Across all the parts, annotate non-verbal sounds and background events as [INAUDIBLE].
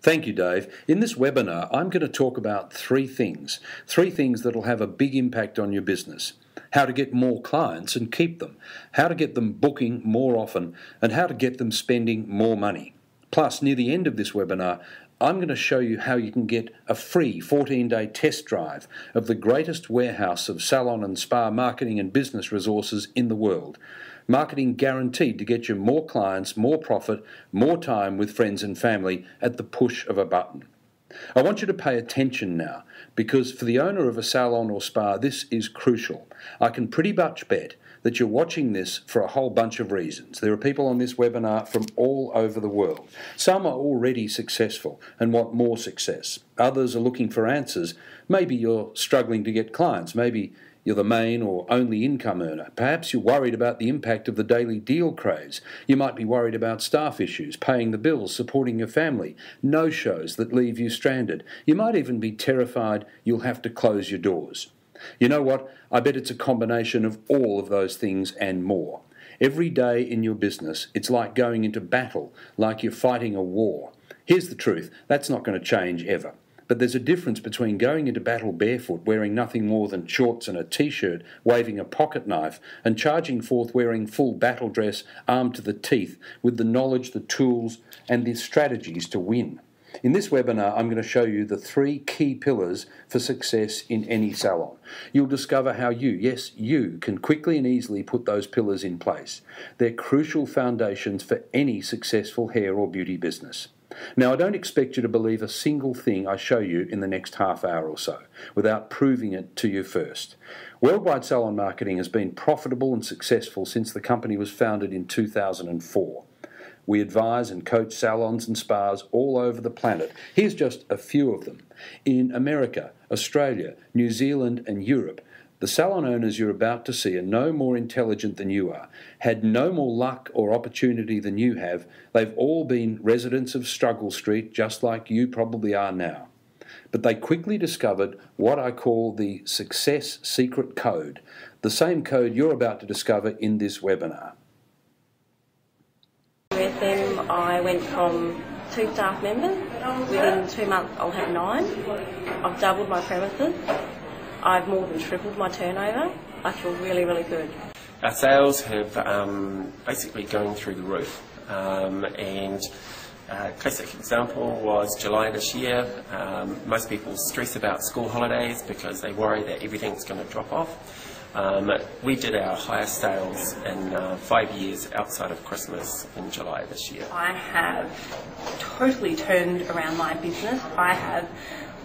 Thank you, Dave. In this webinar, I'm going to talk about three things. Three things that will have a big impact on your business. How to get more clients and keep them, how to get them booking more often, and how to get them spending more money. Plus, near the end of this webinar, I'm going to show you how you can get a free 14 day test drive of the greatest warehouse of salon and spa marketing and business resources in the world. Marketing guaranteed to get you more clients, more profit, more time with friends and family at the push of a button. I want you to pay attention now because for the owner of a salon or spa, this is crucial. I can pretty much bet that you're watching this for a whole bunch of reasons. There are people on this webinar from all over the world. Some are already successful and want more success. Others are looking for answers. Maybe you're struggling to get clients. Maybe you're the main or only income earner. Perhaps you're worried about the impact of the daily deal craze. You might be worried about staff issues, paying the bills, supporting your family, no shows that leave you stranded. You might even be terrified you'll have to close your doors. You know what? I bet it's a combination of all of those things and more. Every day in your business, it's like going into battle, like you're fighting a war. Here's the truth that's not going to change ever. But there's a difference between going into battle barefoot, wearing nothing more than shorts and a t shirt, waving a pocket knife, and charging forth wearing full battle dress, armed to the teeth, with the knowledge, the tools, and the strategies to win. In this webinar, I'm going to show you the three key pillars for success in any salon. You'll discover how you, yes, you, can quickly and easily put those pillars in place. They're crucial foundations for any successful hair or beauty business. Now, I don't expect you to believe a single thing I show you in the next half hour or so without proving it to you first. Worldwide Salon Marketing has been profitable and successful since the company was founded in 2004. We advise and coach salons and spas all over the planet. Here's just a few of them. In America, Australia, New Zealand, and Europe, the salon owners you're about to see are no more intelligent than you are, had no more luck or opportunity than you have. They've all been residents of Struggle Street, just like you probably are now. But they quickly discovered what I call the success secret code, the same code you're about to discover in this webinar. I went from two staff members. Within two months, I'll have nine. I've doubled my premises. I've more than tripled my turnover. I feel really, really good. Our sales have um, basically gone through the roof. Um, and a classic example was July this year. Um, most people stress about school holidays because they worry that everything's going to drop off. Um, we did our highest sales in uh, five years outside of Christmas in July this year. I have totally turned around my business. I have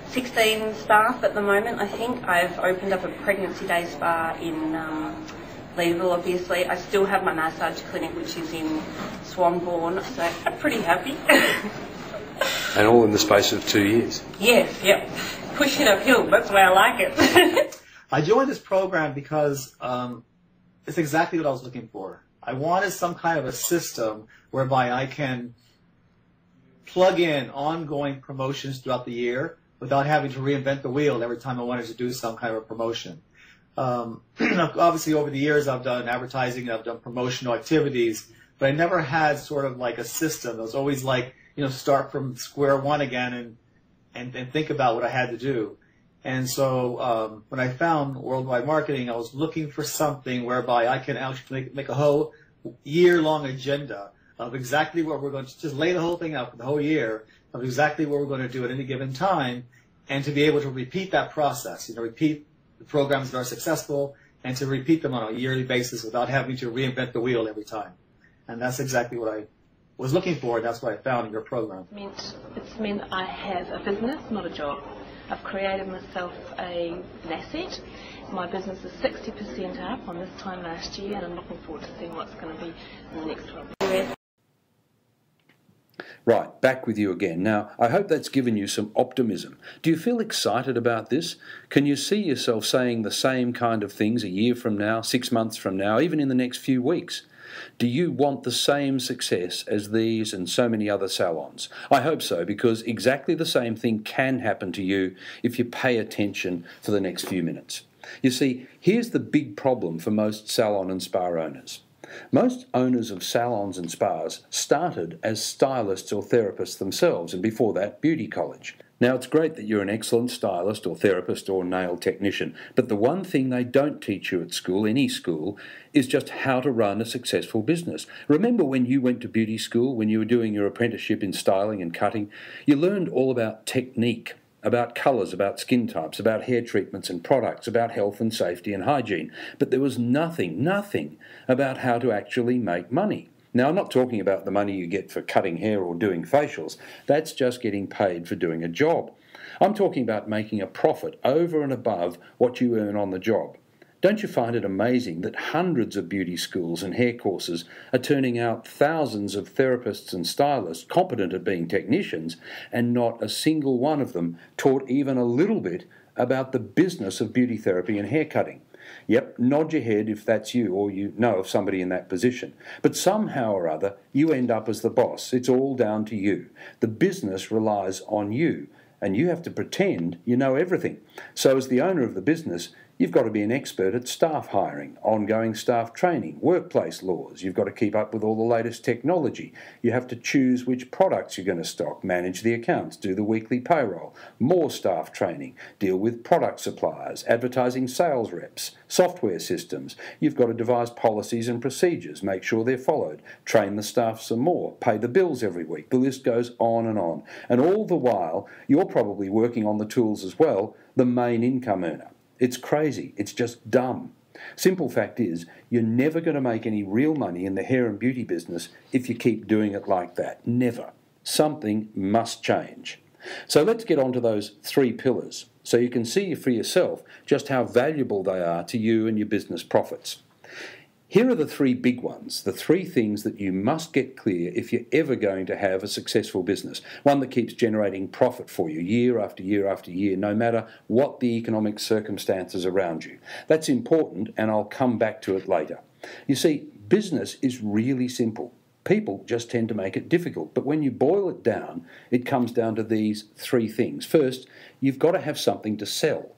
16 staff at the moment, I think. I've opened up a pregnancy day spa in um, Leederville, obviously. I still have my massage clinic, which is in Swanbourne, so I'm pretty happy. and all in the space of two years? Yes, yep. Pushing uphill, that's the way I like it. [LAUGHS] I joined this program because um, it's exactly what I was looking for. I wanted some kind of a system whereby I can plug in ongoing promotions throughout the year without having to reinvent the wheel every time I wanted to do some kind of a promotion. Um, [CLEARS THROAT] obviously, over the years, I've done advertising, and I've done promotional activities, but I never had sort of like a system. It was always like, you know, start from square one again and, and, and think about what I had to do. And so um, when I found worldwide marketing, I was looking for something whereby I can actually make, make a whole year-long agenda of exactly what we're going to just lay the whole thing out for the whole year of exactly what we're going to do at any given time, and to be able to repeat that process. You know, repeat the programs that are successful, and to repeat them on a yearly basis without having to reinvent the wheel every time. And that's exactly what I was looking for, and that's what I found in your program. It meant, it's meant I have a business, not a job. I've created myself a, an asset. My business is 60% up on this time last year, and I'm looking forward to seeing what's going to be in the next 12 months. Right, back with you again. Now, I hope that's given you some optimism. Do you feel excited about this? Can you see yourself saying the same kind of things a year from now, six months from now, even in the next few weeks? Do you want the same success as these and so many other salons? I hope so, because exactly the same thing can happen to you if you pay attention for the next few minutes. You see, here's the big problem for most salon and spa owners. Most owners of salons and spas started as stylists or therapists themselves, and before that, beauty college. Now, it's great that you're an excellent stylist or therapist or nail technician, but the one thing they don't teach you at school, any school, is just how to run a successful business. Remember when you went to beauty school, when you were doing your apprenticeship in styling and cutting? You learned all about technique, about colours, about skin types, about hair treatments and products, about health and safety and hygiene, but there was nothing, nothing about how to actually make money. Now, I'm not talking about the money you get for cutting hair or doing facials. That's just getting paid for doing a job. I'm talking about making a profit over and above what you earn on the job. Don't you find it amazing that hundreds of beauty schools and hair courses are turning out thousands of therapists and stylists competent at being technicians, and not a single one of them taught even a little bit about the business of beauty therapy and hair cutting? Yep, nod your head if that's you or you know of somebody in that position. But somehow or other, you end up as the boss. It's all down to you. The business relies on you, and you have to pretend you know everything. So, as the owner of the business, You've got to be an expert at staff hiring, ongoing staff training, workplace laws. You've got to keep up with all the latest technology. You have to choose which products you're going to stock, manage the accounts, do the weekly payroll, more staff training, deal with product suppliers, advertising sales reps, software systems. You've got to devise policies and procedures, make sure they're followed, train the staff some more, pay the bills every week. The list goes on and on. And all the while, you're probably working on the tools as well, the main income earner. It's crazy. It's just dumb. Simple fact is, you're never going to make any real money in the hair and beauty business if you keep doing it like that. Never. Something must change. So let's get on to those three pillars so you can see for yourself just how valuable they are to you and your business profits. Here are the three big ones, the three things that you must get clear if you're ever going to have a successful business, one that keeps generating profit for you year after year after year, no matter what the economic circumstances around you. That's important, and I'll come back to it later. You see, business is really simple. People just tend to make it difficult, but when you boil it down, it comes down to these three things. First, you've got to have something to sell.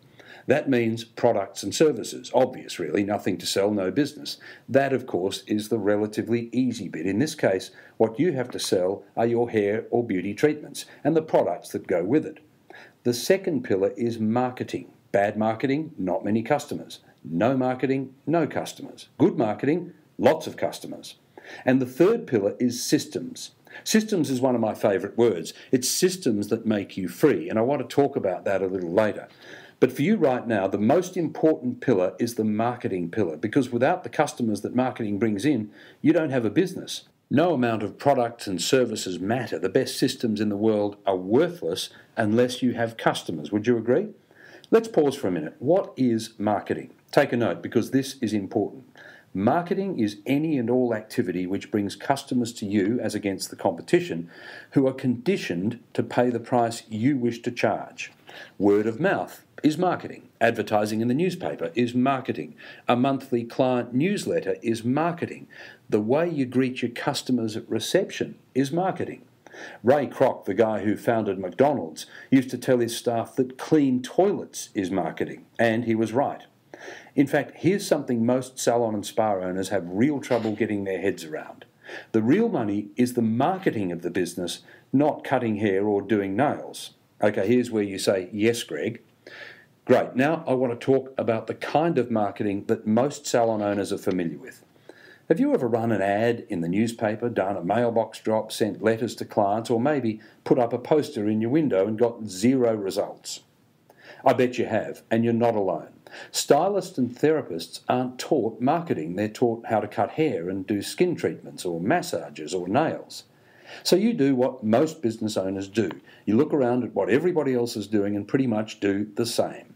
That means products and services. Obvious, really, nothing to sell, no business. That, of course, is the relatively easy bit. In this case, what you have to sell are your hair or beauty treatments and the products that go with it. The second pillar is marketing. Bad marketing, not many customers. No marketing, no customers. Good marketing, lots of customers. And the third pillar is systems. Systems is one of my favourite words. It's systems that make you free, and I want to talk about that a little later. But for you right now, the most important pillar is the marketing pillar because without the customers that marketing brings in, you don't have a business. No amount of products and services matter. The best systems in the world are worthless unless you have customers. Would you agree? Let's pause for a minute. What is marketing? Take a note because this is important. Marketing is any and all activity which brings customers to you as against the competition who are conditioned to pay the price you wish to charge. Word of mouth is marketing. Advertising in the newspaper is marketing. A monthly client newsletter is marketing. The way you greet your customers at reception is marketing. Ray Kroc, the guy who founded McDonald's, used to tell his staff that clean toilets is marketing, and he was right. In fact, here's something most salon and spa owners have real trouble getting their heads around. The real money is the marketing of the business, not cutting hair or doing nails. Okay, here's where you say, Yes, Greg. Great. Now I want to talk about the kind of marketing that most salon owners are familiar with. Have you ever run an ad in the newspaper, done a mailbox drop, sent letters to clients, or maybe put up a poster in your window and got zero results? I bet you have, and you're not alone. Stylists and therapists aren't taught marketing, they're taught how to cut hair and do skin treatments or massages or nails. So you do what most business owners do. You look around at what everybody else is doing and pretty much do the same.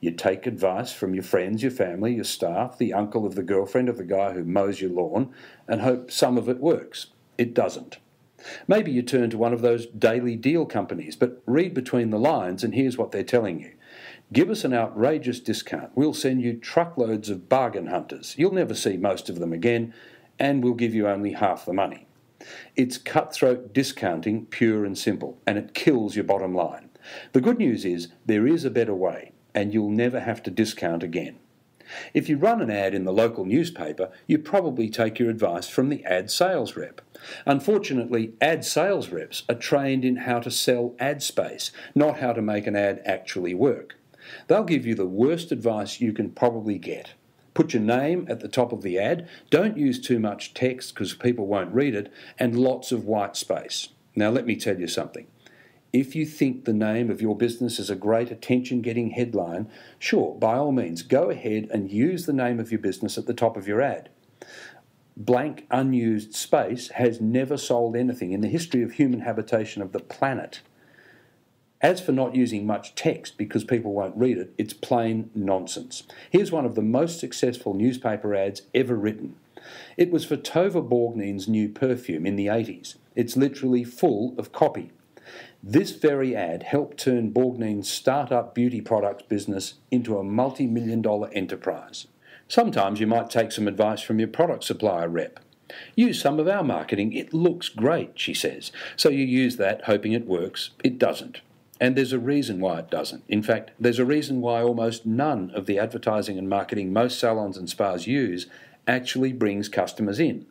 You take advice from your friends, your family, your staff, the uncle of the girlfriend of the guy who mows your lawn, and hope some of it works. It doesn't. Maybe you turn to one of those daily deal companies, but read between the lines and here's what they're telling you. Give us an outrageous discount. We'll send you truckloads of bargain hunters. You'll never see most of them again, and we'll give you only half the money. It's cutthroat discounting, pure and simple, and it kills your bottom line. The good news is there is a better way, and you'll never have to discount again. If you run an ad in the local newspaper, you probably take your advice from the ad sales rep. Unfortunately, ad sales reps are trained in how to sell ad space, not how to make an ad actually work. They'll give you the worst advice you can probably get. Put your name at the top of the ad, don't use too much text because people won't read it, and lots of white space. Now, let me tell you something. If you think the name of your business is a great attention getting headline, sure, by all means, go ahead and use the name of your business at the top of your ad. Blank, unused space has never sold anything in the history of human habitation of the planet. As for not using much text because people won't read it, it's plain nonsense. Here's one of the most successful newspaper ads ever written. It was for Tova Borgnine's new perfume in the 80s. It's literally full of copy. This very ad helped turn Borgnine's start-up beauty products business into a multi-million dollar enterprise. Sometimes you might take some advice from your product supplier rep. Use some of our marketing. It looks great, she says. So you use that, hoping it works. It doesn't. And there's a reason why it doesn't. In fact, there's a reason why almost none of the advertising and marketing most salons and spas use actually brings customers in.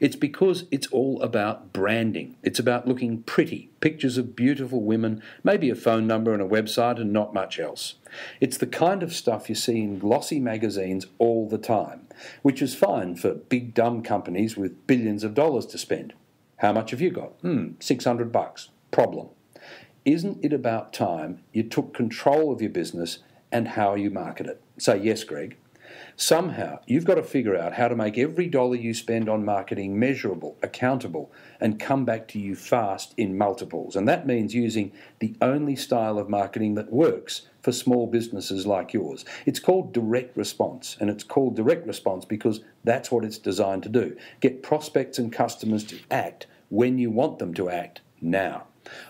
It's because it's all about branding. It's about looking pretty, pictures of beautiful women, maybe a phone number and a website, and not much else. It's the kind of stuff you see in glossy magazines all the time, which is fine for big dumb companies with billions of dollars to spend. How much have you got? Hmm, 600 bucks. Problem. Isn't it about time you took control of your business and how you market it? Say yes, Greg. Somehow, you've got to figure out how to make every dollar you spend on marketing measurable, accountable, and come back to you fast in multiples. And that means using the only style of marketing that works for small businesses like yours. It's called direct response, and it's called direct response because that's what it's designed to do get prospects and customers to act when you want them to act now.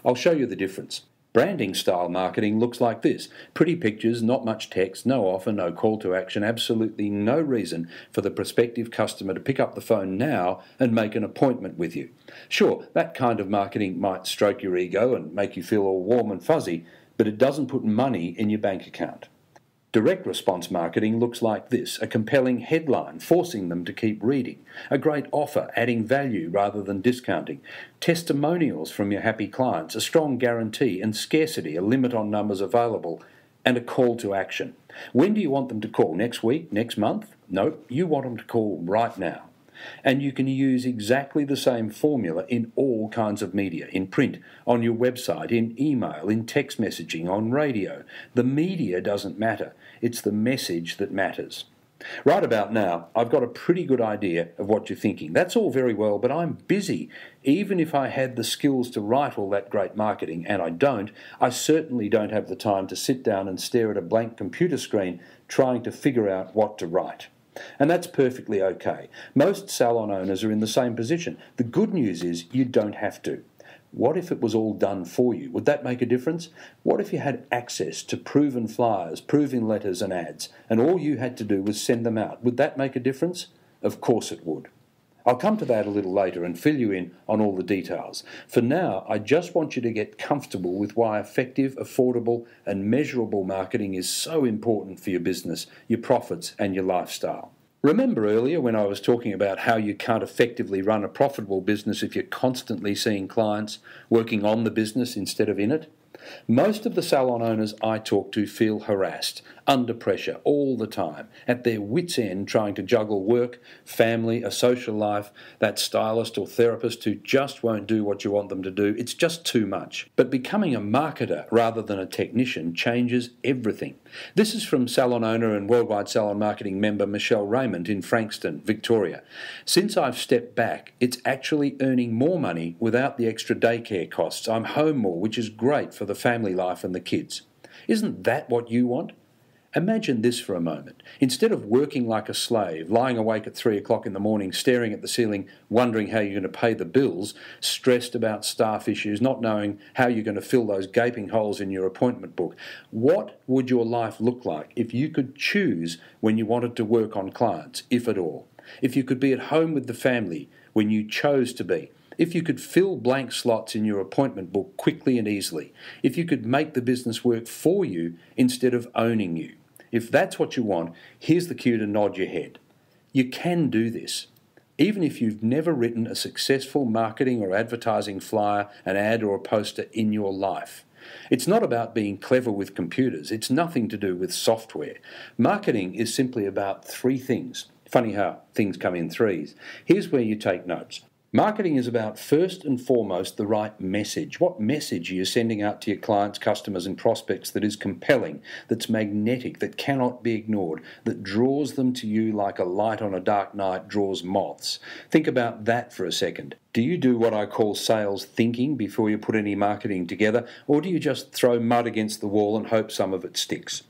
I'll show you the difference. Branding style marketing looks like this pretty pictures, not much text, no offer, no call to action, absolutely no reason for the prospective customer to pick up the phone now and make an appointment with you. Sure, that kind of marketing might stroke your ego and make you feel all warm and fuzzy, but it doesn't put money in your bank account. Direct response marketing looks like this a compelling headline forcing them to keep reading, a great offer adding value rather than discounting, testimonials from your happy clients, a strong guarantee and scarcity, a limit on numbers available, and a call to action. When do you want them to call? Next week? Next month? No, you want them to call right now. And you can use exactly the same formula in all kinds of media in print, on your website, in email, in text messaging, on radio. The media doesn't matter, it's the message that matters. Right about now, I've got a pretty good idea of what you're thinking. That's all very well, but I'm busy. Even if I had the skills to write all that great marketing, and I don't, I certainly don't have the time to sit down and stare at a blank computer screen trying to figure out what to write. And that's perfectly okay. Most salon owners are in the same position. The good news is you don't have to. What if it was all done for you? Would that make a difference? What if you had access to proven flyers, proven letters, and ads, and all you had to do was send them out? Would that make a difference? Of course it would. I'll come to that a little later and fill you in on all the details. For now, I just want you to get comfortable with why effective, affordable, and measurable marketing is so important for your business, your profits, and your lifestyle. Remember earlier when I was talking about how you can't effectively run a profitable business if you're constantly seeing clients working on the business instead of in it? Most of the salon owners I talk to feel harassed, under pressure all the time, at their wits' end trying to juggle work, family, a social life, that stylist or therapist who just won't do what you want them to do. It's just too much. But becoming a marketer rather than a technician changes everything. This is from salon owner and worldwide salon marketing member Michelle Raymond in Frankston, Victoria. Since I've stepped back, it's actually earning more money without the extra daycare costs. I'm home more, which is great for the family life and the kids. Isn't that what you want? Imagine this for a moment. Instead of working like a slave, lying awake at three o'clock in the morning, staring at the ceiling, wondering how you're going to pay the bills, stressed about staff issues, not knowing how you're going to fill those gaping holes in your appointment book, what would your life look like if you could choose when you wanted to work on clients, if at all? If you could be at home with the family when you chose to be? If you could fill blank slots in your appointment book quickly and easily, if you could make the business work for you instead of owning you, If that's what you want, here's the cue to nod your head. You can do this. Even if you've never written a successful marketing or advertising flyer, an ad, or a poster in your life. It's not about being clever with computers. It's nothing to do with software. Marketing is simply about three things. Funny how things come in threes. Here's where you take notes. Marketing is about first and foremost the right message. What message are you sending out to your clients, customers, and prospects that is compelling, that's magnetic, that cannot be ignored, that draws them to you like a light on a dark night draws moths? Think about that for a second. Do you do what I call sales thinking before you put any marketing together, or do you just throw mud against the wall and hope some of it sticks?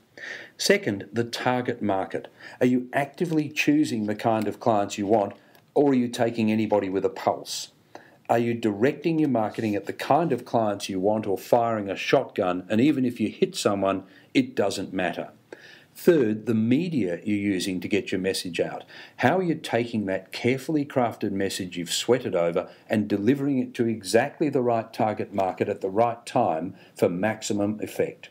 Second, the target market. Are you actively choosing the kind of clients you want? Or are you taking anybody with a pulse? Are you directing your marketing at the kind of clients you want or firing a shotgun, and even if you hit someone, it doesn't matter? Third, the media you're using to get your message out. How are you taking that carefully crafted message you've sweated over and delivering it to exactly the right target market at the right time for maximum effect?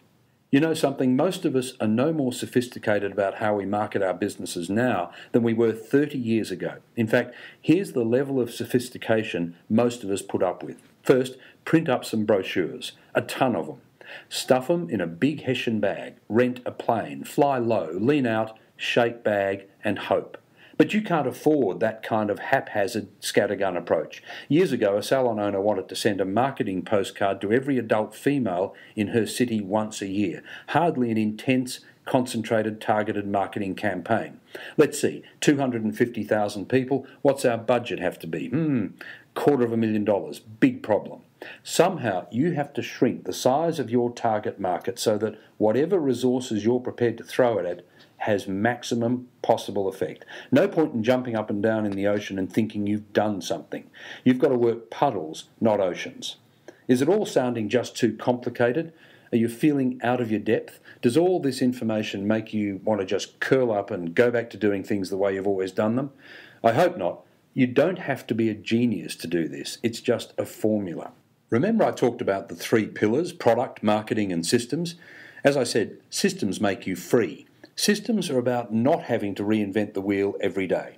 You know something, most of us are no more sophisticated about how we market our businesses now than we were 30 years ago. In fact, here's the level of sophistication most of us put up with. First, print up some brochures, a ton of them. Stuff them in a big Hessian bag, rent a plane, fly low, lean out, shake bag, and hope. But you can't afford that kind of haphazard scattergun approach. Years ago, a salon owner wanted to send a marketing postcard to every adult female in her city once a year. Hardly an intense, concentrated, targeted marketing campaign. Let's see, 250,000 people. What's our budget have to be? Hmm, quarter of a million dollars. Big problem. Somehow you have to shrink the size of your target market so that whatever resources you're prepared to throw at it has maximum possible effect. No point in jumping up and down in the ocean and thinking you've done something. You've got to work puddles, not oceans. Is it all sounding just too complicated? Are you feeling out of your depth? Does all this information make you want to just curl up and go back to doing things the way you've always done them? I hope not. You don't have to be a genius to do this, it's just a formula. Remember, I talked about the three pillars product, marketing, and systems? As I said, systems make you free. Systems are about not having to reinvent the wheel every day.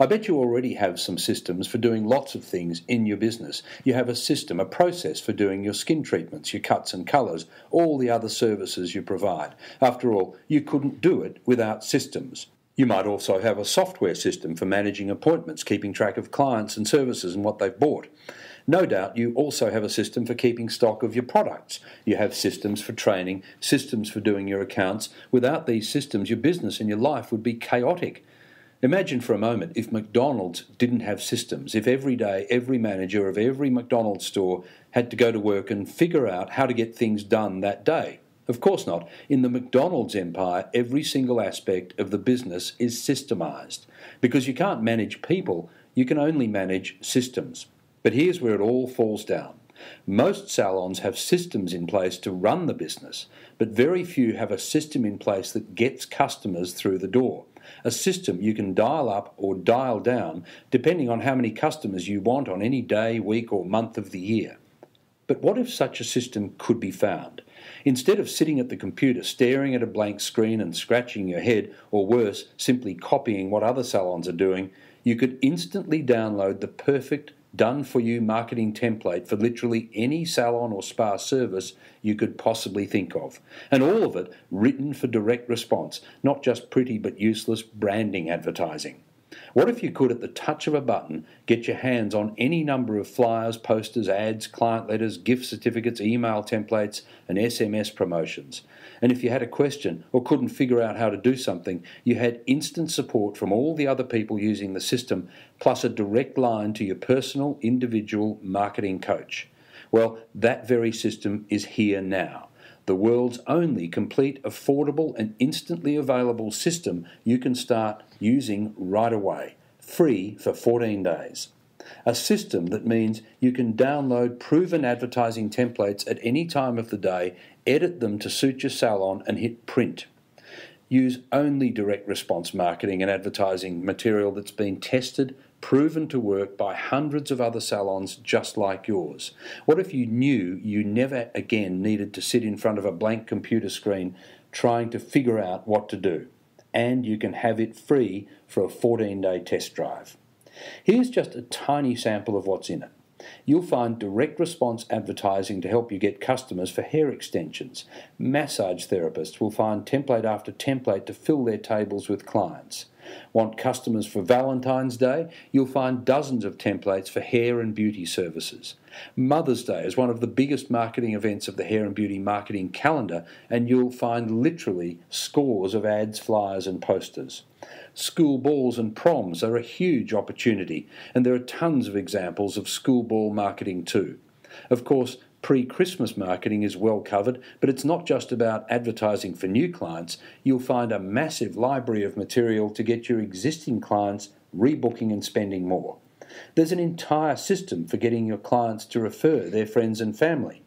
I bet you already have some systems for doing lots of things in your business. You have a system, a process for doing your skin treatments, your cuts and colours, all the other services you provide. After all, you couldn't do it without systems. You might also have a software system for managing appointments, keeping track of clients and services and what they've bought. No doubt you also have a system for keeping stock of your products. You have systems for training, systems for doing your accounts. Without these systems, your business and your life would be chaotic. Imagine for a moment if McDonald's didn't have systems, if every day every manager of every McDonald's store had to go to work and figure out how to get things done that day. Of course not. In the McDonald's empire, every single aspect of the business is systemized. Because you can't manage people, you can only manage systems. But here's where it all falls down. Most salons have systems in place to run the business, but very few have a system in place that gets customers through the door. A system you can dial up or dial down depending on how many customers you want on any day, week, or month of the year. But what if such a system could be found? Instead of sitting at the computer staring at a blank screen and scratching your head, or worse, simply copying what other salons are doing, you could instantly download the perfect done for you marketing template for literally any salon or spa service you could possibly think of. And all of it written for direct response, not just pretty but useless branding advertising. What if you could, at the touch of a button, get your hands on any number of flyers, posters, ads, client letters, gift certificates, email templates, and SMS promotions? And if you had a question or couldn't figure out how to do something, you had instant support from all the other people using the system, plus a direct line to your personal, individual marketing coach. Well, that very system is here now the world's only complete, affordable, and instantly available system you can start using right away, free for 14 days. A system that means you can download proven advertising templates at any time of the day, edit them to suit your salon, and hit print. Use only direct response marketing and advertising material that's been tested, proven to work by hundreds of other salons just like yours? What if you knew you never again needed to sit in front of a blank computer screen trying to figure out what to do. And you can have it free for a 14 day test drive. Here's just a tiny sample of what's in it. You'll find direct response advertising to help you get customers for hair extensions. Massage therapists will find template after template to fill their tables with clients. Want customers for Valentine's Day? You'll find dozens of templates for hair and beauty services. Mother's Day is one of the biggest marketing events of the hair and beauty marketing calendar, and you'll find literally scores of ads, flyers, and posters. School balls and proms are a huge opportunity, and there are tons of examples of school ball marketing too. Of course, pre Christmas marketing is well covered, but it's not just about advertising for new clients. You'll find a massive library of material to get your existing clients rebooking and spending more. There's an entire system for getting your clients to refer their friends and family.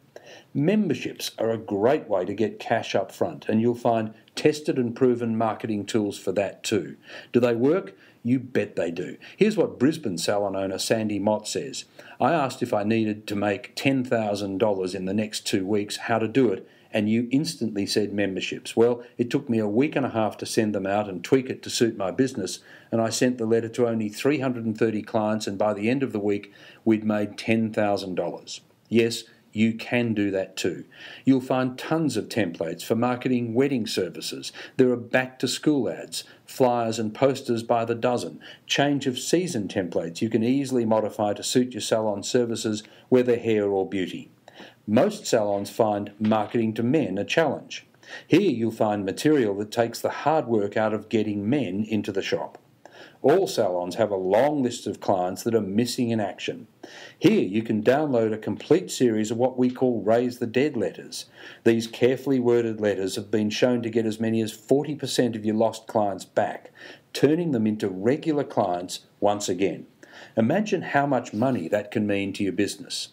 Memberships are a great way to get cash up front, and you'll find tested and proven marketing tools for that too. Do they work? You bet they do. Here's what Brisbane salon owner Sandy Mott says I asked if I needed to make $10,000 in the next two weeks, how to do it, and you instantly said memberships. Well, it took me a week and a half to send them out and tweak it to suit my business, and I sent the letter to only 330 clients, and by the end of the week, we'd made $10,000. Yes, you can do that too. You'll find tons of templates for marketing wedding services. There are back to school ads, flyers and posters by the dozen, change of season templates you can easily modify to suit your salon services, whether hair or beauty. Most salons find marketing to men a challenge. Here you'll find material that takes the hard work out of getting men into the shop. All salons have a long list of clients that are missing in action. Here you can download a complete series of what we call Raise the Dead letters. These carefully worded letters have been shown to get as many as 40% of your lost clients back, turning them into regular clients once again. Imagine how much money that can mean to your business.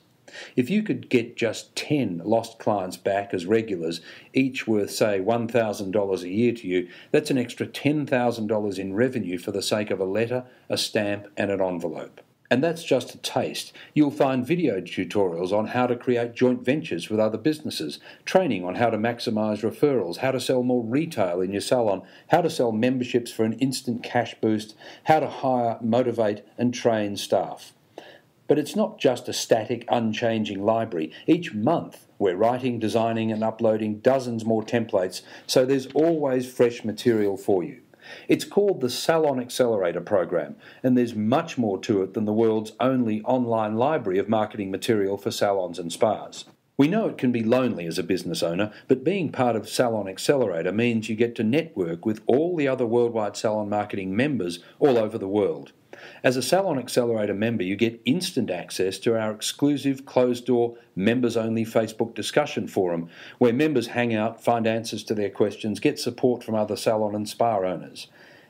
If you could get just 10 lost clients back as regulars, each worth, say, $1,000 a year to you, that's an extra $10,000 in revenue for the sake of a letter, a stamp, and an envelope. And that's just a taste. You'll find video tutorials on how to create joint ventures with other businesses, training on how to maximize referrals, how to sell more retail in your salon, how to sell memberships for an instant cash boost, how to hire, motivate, and train staff. But it's not just a static, unchanging library. Each month, we're writing, designing, and uploading dozens more templates, so there's always fresh material for you. It's called the Salon Accelerator Program, and there's much more to it than the world's only online library of marketing material for salons and spas. We know it can be lonely as a business owner, but being part of Salon Accelerator means you get to network with all the other worldwide salon marketing members all over the world. As a Salon Accelerator member, you get instant access to our exclusive closed door, members only Facebook discussion forum where members hang out, find answers to their questions, get support from other salon and spa owners.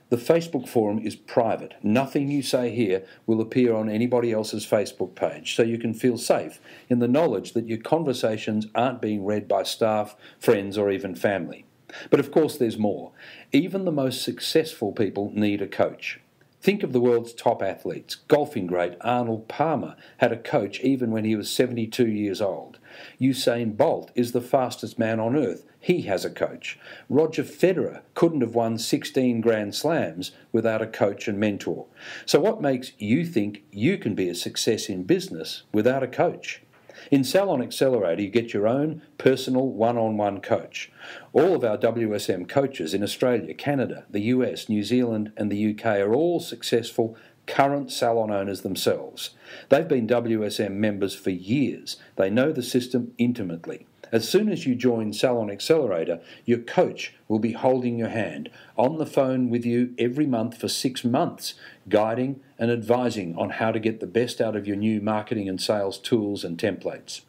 The Facebook forum is private. Nothing you say here will appear on anybody else's Facebook page, so you can feel safe in the knowledge that your conversations aren't being read by staff, friends, or even family. But of course, there's more. Even the most successful people need a coach. Think of the world's top athletes. Golfing great Arnold Palmer had a coach even when he was 72 years old. Usain Bolt is the fastest man on earth. He has a coach. Roger Federer couldn't have won 16 Grand Slams without a coach and mentor. So, what makes you think you can be a success in business without a coach? In Salon Accelerator, you get your own personal one on one coach. All of our WSM coaches in Australia, Canada, the US, New Zealand, and the UK are all successful current salon owners themselves. They've been WSM members for years, they know the system intimately. As soon as you join Salon Accelerator, your coach will be holding your hand on the phone with you every month for six months, guiding and advising on how to get the best out of your new marketing and sales tools and templates.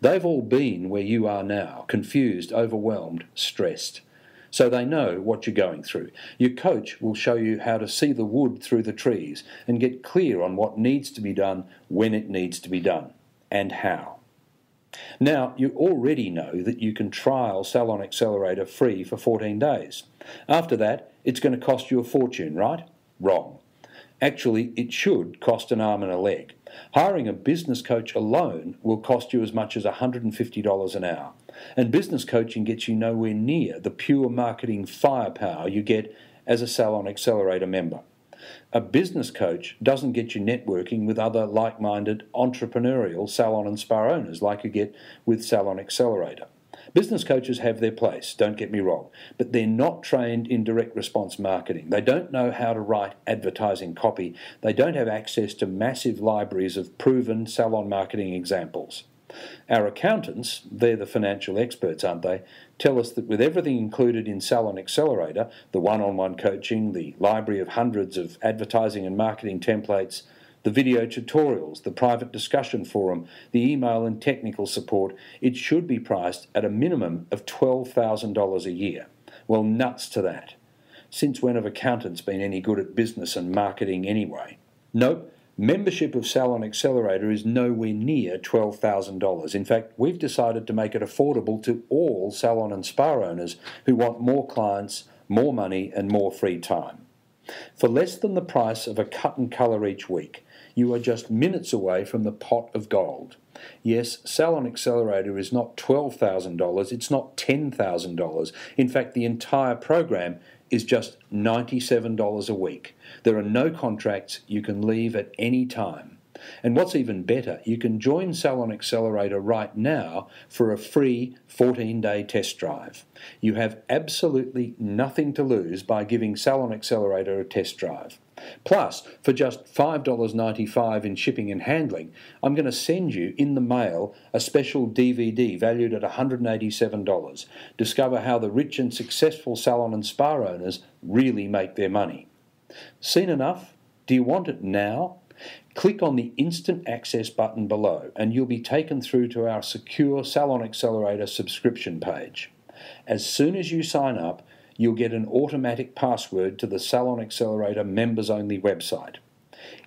They've all been where you are now confused, overwhelmed, stressed. So they know what you're going through. Your coach will show you how to see the wood through the trees and get clear on what needs to be done when it needs to be done and how. Now, you already know that you can trial Salon Accelerator free for 14 days. After that, it's going to cost you a fortune, right? Wrong. Actually, it should cost an arm and a leg. Hiring a business coach alone will cost you as much as $150 an hour. And business coaching gets you nowhere near the pure marketing firepower you get as a Salon Accelerator member. A business coach doesn't get you networking with other like minded entrepreneurial salon and spa owners like you get with Salon Accelerator. Business coaches have their place, don't get me wrong, but they're not trained in direct response marketing. They don't know how to write advertising copy. They don't have access to massive libraries of proven salon marketing examples. Our accountants, they're the financial experts, aren't they, tell us that with everything included in Salon Accelerator, the one on one coaching, the library of hundreds of advertising and marketing templates, the video tutorials, the private discussion forum, the email and technical support, it should be priced at a minimum of $12,000 a year. Well, nuts to that. Since when have accountants been any good at business and marketing anyway? Nope, Membership of Salon Accelerator is nowhere near $12,000. In fact, we've decided to make it affordable to all salon and spa owners who want more clients, more money, and more free time. For less than the price of a cut and colour each week, you are just minutes away from the pot of gold. Yes, Salon Accelerator is not $12,000, it's not $10,000. In fact, the entire program is just $97 a week. There are no contracts, you can leave at any time. And what's even better, you can join Salon Accelerator right now for a free 14 day test drive. You have absolutely nothing to lose by giving Salon Accelerator a test drive. Plus, for just $5.95 in shipping and handling, I'm going to send you in the mail a special DVD valued at $187. Discover how the rich and successful salon and spa owners really make their money. Seen enough? Do you want it now? Click on the Instant Access button below and you'll be taken through to our secure Salon Accelerator subscription page. As soon as you sign up, you'll get an automatic password to the Salon Accelerator members only website.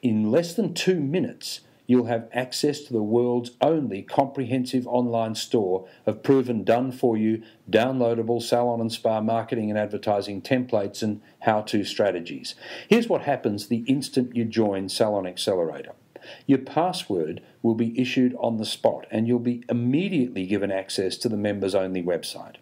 In less than two minutes, you'll have access to the world's only comprehensive online store of proven done for you, downloadable salon and spa marketing and advertising templates and how to strategies. Here's what happens the instant you join Salon Accelerator. Your password will be issued on the spot and you'll be immediately given access to the members only website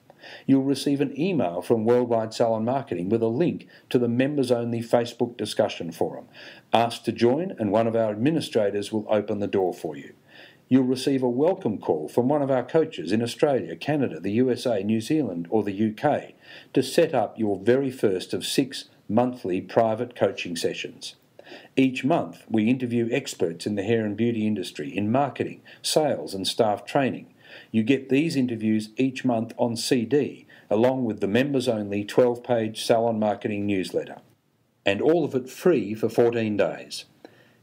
you'll receive an email from Worldwide Salon Marketing with a link to the members only Facebook discussion forum. Ask to join, and one of our administrators will open the door for you. You'll receive a welcome call from one of our coaches in Australia, Canada, the USA, New Zealand, or the UK to set up your very first of six monthly private coaching sessions. Each month, we interview experts in the hair and beauty industry in marketing, sales, and staff training you get these interviews each month on CD, along with the members only 12 page salon marketing newsletter. And all of it free for 14 days.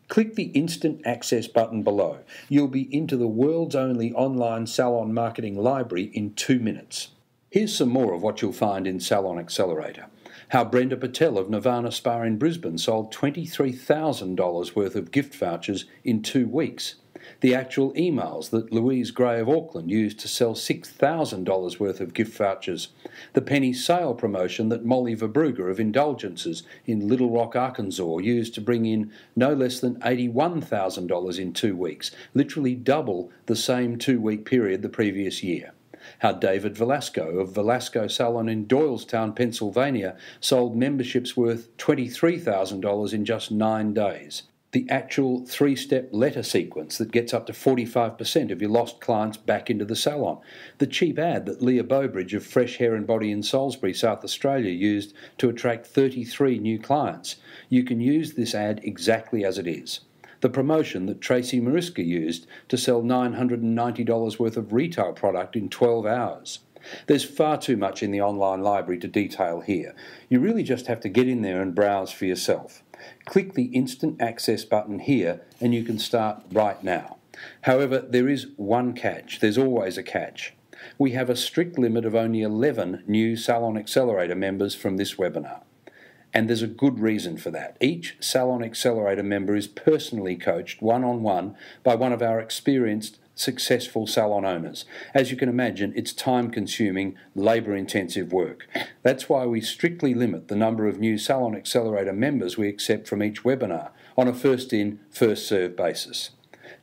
Click the instant access button below. You'll be into the world's only online salon marketing library in two minutes. Here's some more of what you'll find in Salon Accelerator. How Brenda Patel of Nirvana Spa in Brisbane sold $23,000 worth of gift vouchers in two weeks the actual emails that Louise Gray of Auckland used to sell $6,000 worth of gift vouchers, the penny sale promotion that Molly Verbruger of Indulgences in Little Rock, Arkansas used to bring in no less than $81,000 in two weeks, literally double the same two week period the previous year. How David Velasco of Velasco Salon in Doylestown, Pennsylvania, sold memberships worth $23,000 in just nine days the actual three step letter sequence that gets up to 45% of your lost clients back into the salon. The cheap ad that Leah Bowbridge of Fresh Hair and Body in Salisbury, South Australia used to attract 33 new clients. You can use this ad exactly as it is. The promotion that Tracy Mariska used to sell $990 worth of retail product in 12 hours. There's far too much in the online library to detail here. You really just have to get in there and browse for yourself. Click the Instant Access button here and you can start right now. However, there is one catch. There's always a catch. We have a strict limit of only 11 new Salon Accelerator members from this webinar. And there's a good reason for that. Each Salon Accelerator member is personally coached one on one by one of our experienced successful salon owners. As you can imagine, it's time consuming, labour intensive work. That's why we strictly limit the number of new Salon Accelerator members we accept from each webinar. on a first in, first served basis.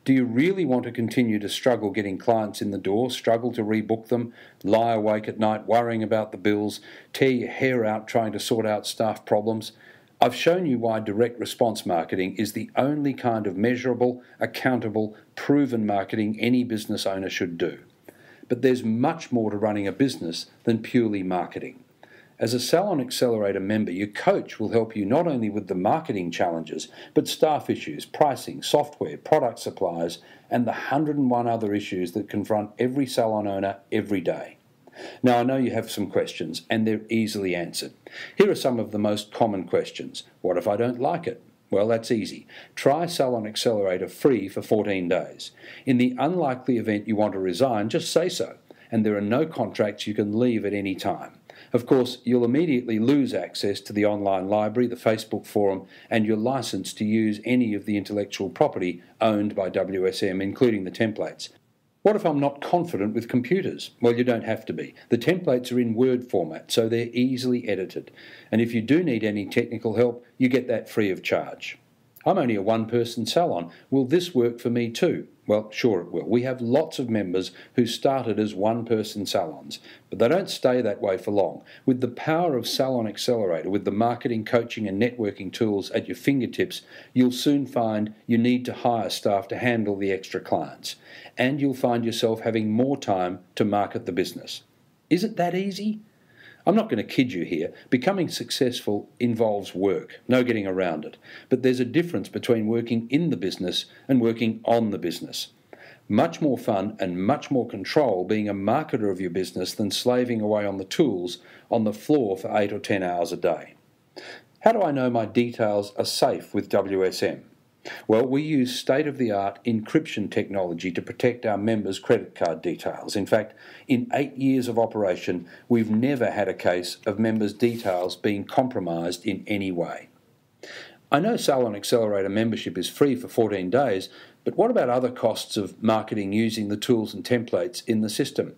Do you really want to continue to struggle getting clients in the door, struggle to rebook them, lie awake at night worrying about the bills, tear your hair out trying to sort out staff problems? I've shown you why direct response marketing is the only kind of measurable, accountable, proven marketing any business owner should do. But there's much more to running a business than purely marketing. As a Salon Accelerator member, your coach will help you not only with the marketing challenges, but staff issues, pricing, software, product supplies, and the 101 other issues that confront every salon owner every day. Now, I know you have some questions, and they're easily answered. Here are some of the most common questions What if I don't like it? Well, that's easy. Try Salon Accelerator free for 14 days. In the unlikely event you want to resign, just say so, and there are no contracts you can leave at any time. Of course, you'll immediately lose access to the online library, the Facebook forum, and your license to use any of the intellectual property owned by WSM, including the templates. What if I'm not confident with computers? Well, you don't have to be. The templates are in Word format, so they're easily edited. And if you do need any technical help, you get that free of charge. I'm only a one person salon. Will this work for me too? Well, sure it will. We have lots of members who started as one person salons, but they don't stay that way for long. With the power of Salon Accelerator, with the marketing, coaching, and networking tools at your fingertips, you'll soon find you need to hire staff to handle the extra clients, and you'll find yourself having more time to market the business. Is it that easy? I'm not going to kid you here. Becoming successful involves work, no getting around it. But there's a difference between working in the business and working on the business. Much more fun and much more control being a marketer of your business than slaving away on the tools on the floor for eight or ten hours a day. How do I know my details are safe with WSM? Well, we use state of the art encryption technology to protect our members' credit card details. In fact, in eight years of operation, we've never had a case of members' details being compromised in any way. I know Salon Accelerator membership is free for 14 days, but what about other costs of marketing using the tools and templates in the system?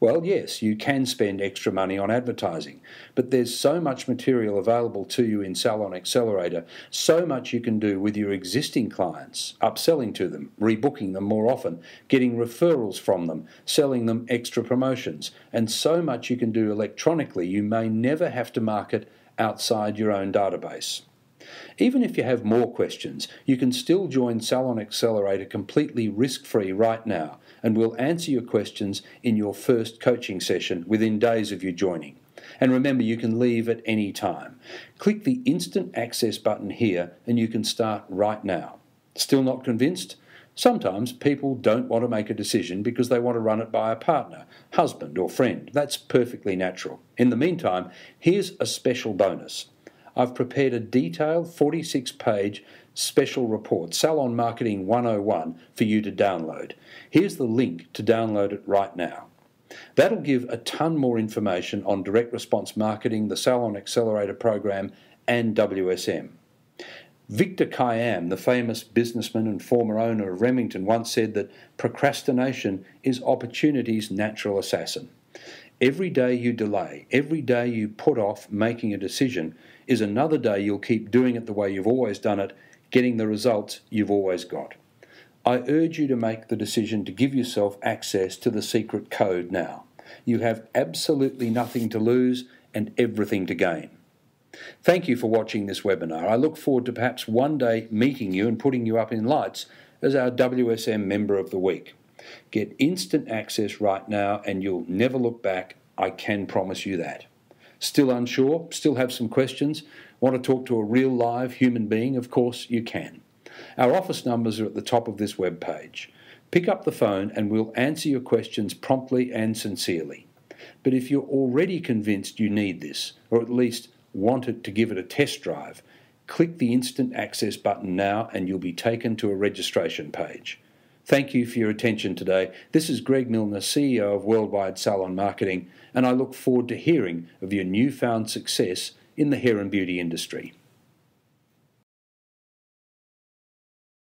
Well, yes, you can spend extra money on advertising, but there's so much material available to you in Salon Accelerator, so much you can do with your existing clients, upselling to them, rebooking them more often, getting referrals from them, selling them extra promotions, and so much you can do electronically you may never have to market outside your own database. Even if you have more questions, you can still join Salon Accelerator completely risk free right now and we'll answer your questions in your first coaching session within days of you joining. And remember, you can leave at any time. Click the Instant Access button here and you can start right now. Still not convinced? Sometimes people don't want to make a decision because they want to run it by a partner, husband, or friend. That's perfectly natural. In the meantime, here's a special bonus. I've prepared a detailed 46 page special report, Salon Marketing 101, for you to download. Here's the link to download it right now. That'll give a ton more information on direct response marketing, the Salon Accelerator program, and WSM. Victor Kiam, the famous businessman and former owner of Remington, once said that procrastination is opportunity's natural assassin. Every day you delay, every day you put off making a decision, is another day you'll keep doing it the way you've always done it, getting the results you've always got. I urge you to make the decision to give yourself access to the secret code now. You have absolutely nothing to lose and everything to gain. Thank you for watching this webinar. I look forward to perhaps one day meeting you and putting you up in lights as our WSM Member of the Week. Get instant access right now and you'll never look back. I can promise you that. Still unsure? Still have some questions? Want to talk to a real live human being? Of course you can. Our office numbers are at the top of this web page. Pick up the phone and we'll answer your questions promptly and sincerely. But if you're already convinced you need this, or at least want it to give it a test drive, click the instant access button now and you'll be taken to a registration page. Thank you for your attention today. This is Greg Milner, CEO of Worldwide Salon Marketing, and I look forward to hearing of your newfound success in the hair and beauty industry.